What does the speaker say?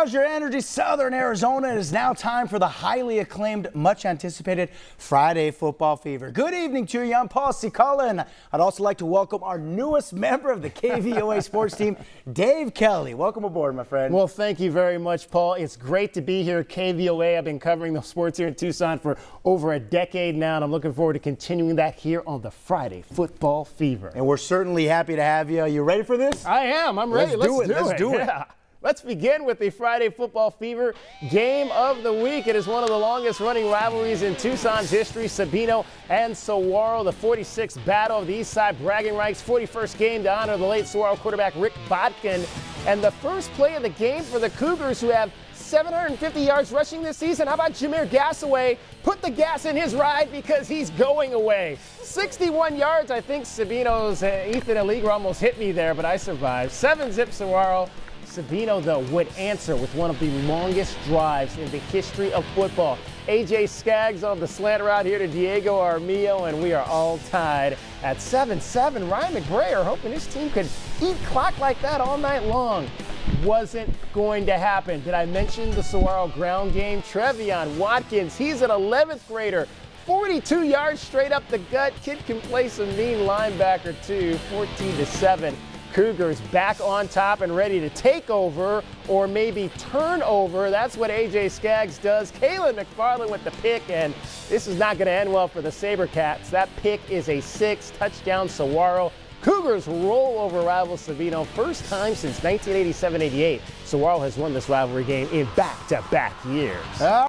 How's your energy, Southern Arizona? It is now time for the highly acclaimed, much anticipated Friday Football Fever. Good evening to you. I'm Paul Cullen. I'd also like to welcome our newest member of the KVOA sports team, Dave Kelly. Welcome aboard, my friend. Well, thank you very much, Paul. It's great to be here at KVOA. I've been covering the sports here in Tucson for over a decade now, and I'm looking forward to continuing that here on the Friday Football Fever. And we're certainly happy to have you. Are You ready for this? I am. I'm ready. Let's, do it. Let's it. do it. Yeah. Let's begin with the Friday Football Fever game of the week. It is one of the longest running rivalries in Tucson's history. Sabino and Sahuaro, the 46th battle of the East Side bragging rights, 41st game to honor the late Sahuaro quarterback Rick Botkin. And the first play of the game for the Cougars, who have 750 yards rushing this season. How about Jameer Gasaway? Put the gas in his ride because he's going away. 61 yards. I think Sabino's uh, Ethan Allegro almost hit me there, but I survived. Seven zip Sahuaro. Sabino, though, would answer with one of the longest drives in the history of football. AJ Skaggs on the slant route here to Diego Armillo, and we are all tied at 7-7. Ryan McBrayer hoping his team could eat clock like that all night long. Wasn't going to happen. Did I mention the Sahuaro ground game? Trevion Watkins, he's an 11th grader. 42 yards straight up the gut. Kid can play some mean linebacker too. 14 to 7. Cougars back on top and ready to take over or maybe turn over. That's what AJ Skaggs does. Kalen McFarland with the pick, and this is not going to end well for the Sabercats. That pick is a six touchdown Sahuaro. Cougars roll over rival Sabino. First time since 1987-88. Sahuaro has won this rivalry game in back-to-back -back years.